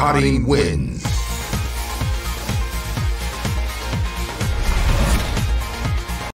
Cutting wins.